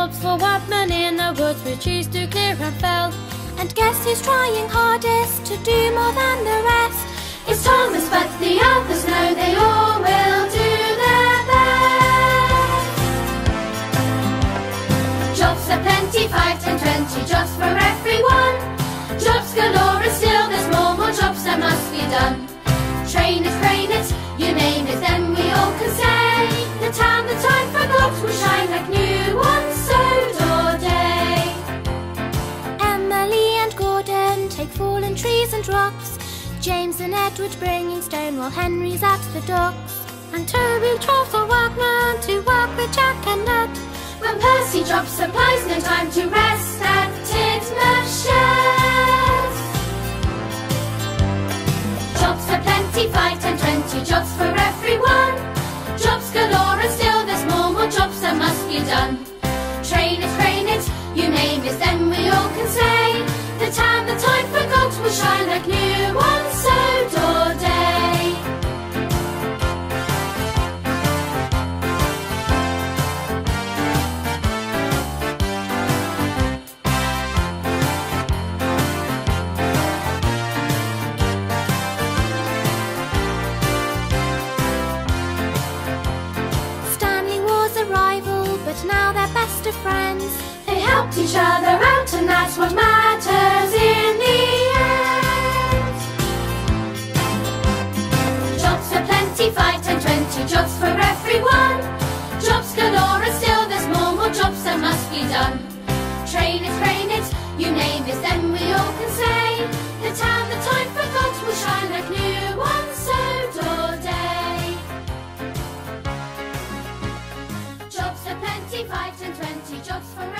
jobs for workmen in the woods which he's to clear and fell. And guess who's trying hardest to do more than the rest? It's Thomas, but the others know they all will do their best. Jobs are plenty, five, ten, twenty jobs for everyone. Jobs galore, and still there's more, more jobs that must be done. Train, it, crane it, you name it, then we all can say the time, the time for gods will shine like new. Fallen trees and rocks. James and Edward bringing stone while Henry's at the docks. And Toby trolls the workman to work with Jack and Ned. When Percy drops supplies, no time to rest at Tidmouth Shed. Jobs are plenty, five, ten, twenty jobs for of friends. They helped each other out, and that's what matters in the end. Jobs for plenty, five, ten, twenty jobs for everyone. Jobs galore, and still there's more, more jobs that must be done. Train it, train it, you name it, then we all can say the town that I forgot will shine like new on Sodor Day. Jobs are plenty, five, ten, twenty